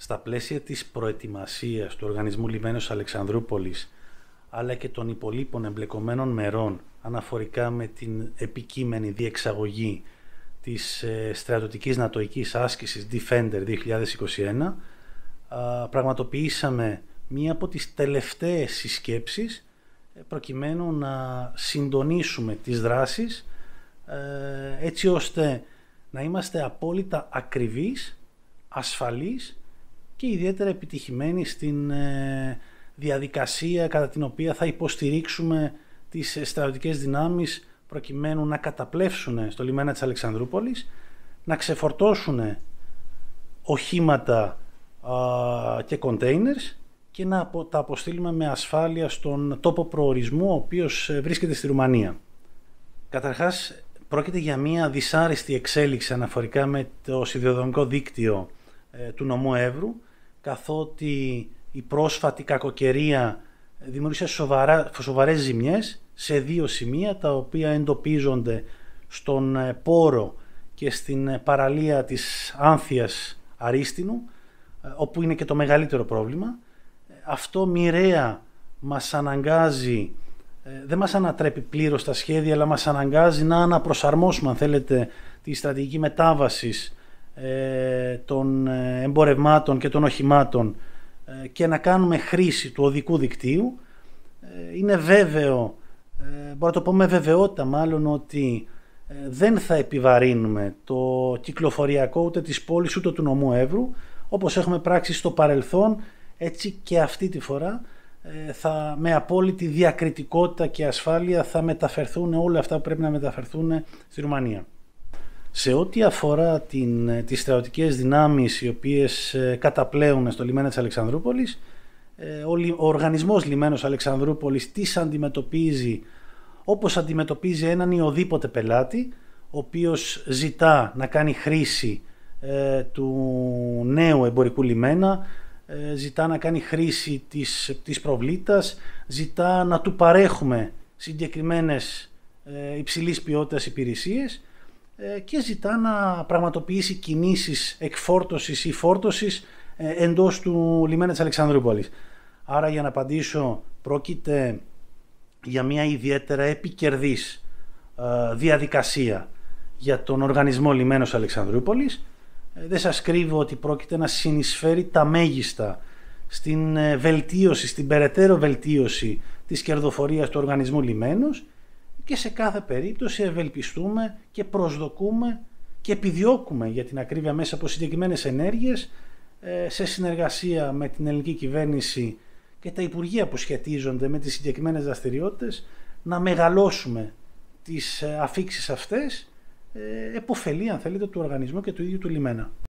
Στα πλαίσια της προετοιμασίας του Οργανισμού Λιμένος Αλεξανδρούπολης αλλά και των υπολείπων εμπλεκομένων μερών αναφορικά με την επικείμενη διεξαγωγή της ε, στρατιωτικής νατοικής άσκησης Defender 2021 πραγματοποιήσαμε μία από τις τελευταίες συσκέψεις ε, προκειμένου να συντονίσουμε τις δράσεις ε, έτσι ώστε να είμαστε απόλυτα ακριβείς, ασφαλείς και ιδιαίτερα επιτυχημένοι στην ε, διαδικασία κατά την οποία θα υποστηρίξουμε τις στρατιωτικές δυνάμεις προκειμένου να καταπλέψουν στο λιμένα της Αλεξανδρούπολης, να ξεφορτώσουν οχήματα και containers και να τα αποστείλουμε με ασφάλεια στον τόπο προορισμού ο οποίος ε, βρίσκεται στη Ρουμανία. Καταρχάς πρόκειται για μια δυσάρεστη εξέλιξη αναφορικά με το σιδηροδρομικό δίκτυο ε, του νομού Εύρου καθότι η πρόσφατη κακοκαιρία δημιούργησε σοβαρά, σοβαρές ζημιές σε δύο σημεία τα οποία εντοπίζονται στον ε, πόρο και στην παραλία της Άνθιας Αρίστινου όπου είναι και το μεγαλύτερο πρόβλημα. Αυτό μοιραία μας αναγκάζει, ε, δεν μας ανατρέπει πλήρως τα σχέδια, αλλά μας αναγκάζει να αναπροσαρμόσουμε, αν θέλετε, τη στρατηγική μετάβασης ε, των ε, εμπορευμάτων και των οχημάτων και να κάνουμε χρήση του οδικού δικτύου. Είναι βέβαιο, μπορώ να το πω με βεβαιότητα μάλλον, ότι δεν θα επιβαρύνουμε το κυκλοφοριακό ούτε της πόλης ούτε του νομού Εύρου, όπως έχουμε πράξει στο παρελθόν, έτσι και αυτή τη φορά ε, θα, με απόλυτη διακριτικότητα και ασφάλεια θα μεταφερθούν όλα αυτά που πρέπει να μεταφερθούν στη Ρουμανία. Σε ό,τι αφορά την, ε, τις στρατιωτικές δυνάμεις οι οποίες ε, καταπλέουν στο λιμένα της Αλεξανδρούπολης, ο, ο οργανισμός λιμένος Αλεξανδρούπολης τις αντιμετωπίζει όπως αντιμετωπίζει έναν ή οδήποτε πελάτη, ο οποίος ζητά να κάνει χρήση ε, του νέου εμπορικού λιμένα, ε, ζητά να κάνει χρήση της, της προβλήτας, ζητά να του παρέχουμε συγκεκριμένες ε, υψηλής ποιότητας υπηρεσίες ε, και ζητά να πραγματοποιήσει κινήσεις εκφόρτωσης ή φόρτωσης εντός του λιμένα της Αλεξανδρούπολης. Άρα για να απαντήσω πρόκειται για μια ιδιαίτερα επικερδής διαδικασία για τον οργανισμό λιμένος Αλεξανδρούπολης ε, δεν σας κρύβω ότι πρόκειται να συνεισφέρει τα μέγιστα στην ε, βελτίωση, στην περαιτέρω βελτίωση της κερδοφορίας του οργανισμού λιμένους και σε κάθε περίπτωση ευελπιστούμε και προσδοκούμε και επιδιώκουμε για την ακρίβεια μέσα από συγκεκριμένες ενέργειες ε, σε συνεργασία με την ελληνική κυβέρνηση και τα υπουργεία που σχετίζονται με τις συγκεκριμένες δραστηριότητες να μεγαλώσουμε τις αφήξεις αυτές ε, εποφελεί αν θέλετε του οργανισμού και του ίδιου του λιμένα.